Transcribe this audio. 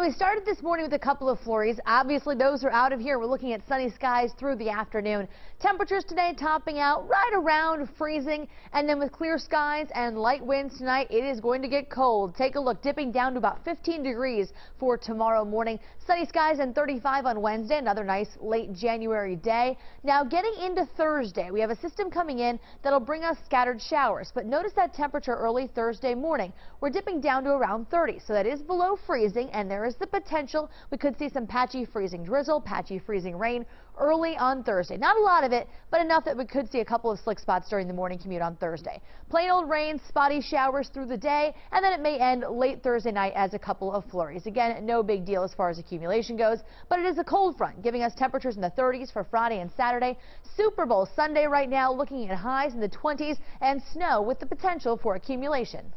we started this morning with a couple of flurries. Obviously, those are out of here. We're looking at sunny skies through the afternoon. Temperatures today topping out right around freezing. And then with clear skies and light winds tonight, it is going to get cold. Take a look, dipping down to about 15 degrees for tomorrow morning. Sunny skies and 35 on Wednesday. Another nice late January day. Now, getting into Thursday, we have a system coming in that'll bring us scattered showers. But notice that temperature early Thursday morning. We're dipping down to around 30, so that is below freezing. And there is the potential we could see some patchy freezing drizzle, patchy freezing rain early on Thursday. Not a lot of it, but enough that we could see a couple of slick spots during the morning commute on Thursday. Plain old rain, spotty showers through the day, and then it may end late Thursday night as a couple of flurries. Again, no big deal as far as accumulation goes, but it is a cold front, giving us temperatures in the 30s for Friday and Saturday. Super Bowl Sunday right now, looking at highs in the 20s and snow with the potential for accumulation.